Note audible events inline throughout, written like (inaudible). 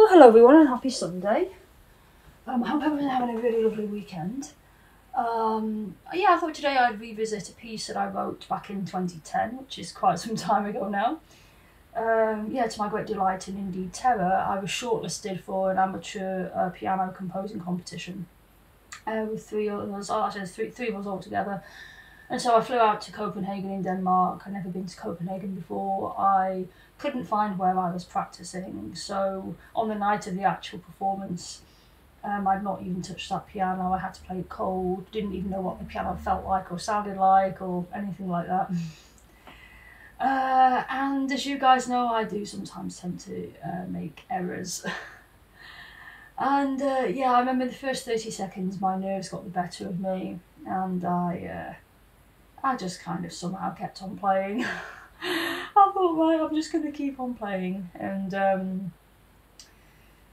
Well, hello everyone and happy Sunday. Um, I hope everyone's having a really lovely weekend. Um, yeah, I thought today I'd revisit a piece that I wrote back in 2010, which is quite some time ago now. Um, yeah, to my great delight and indeed terror, I was shortlisted for an amateur uh, piano composing competition uh, with three others, actually, three, three of us all together. And so I flew out to Copenhagen in Denmark. I'd never been to Copenhagen before. I couldn't find where I was practicing. So on the night of the actual performance, um, I'd not even touched that piano. I had to play it cold. Didn't even know what the piano felt like or sounded like or anything like that. (laughs) Uh, and as you guys know, I do sometimes tend to uh, make errors. (laughs) and uh, yeah, I remember the first 30 seconds, my nerves got the better of me, and I, uh, I just kind of somehow kept on playing. (laughs) I thought, right, I'm just going to keep on playing. And um,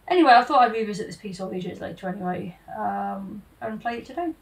anyway, I thought I'd revisit this piece all these years later anyway, um, and play it today.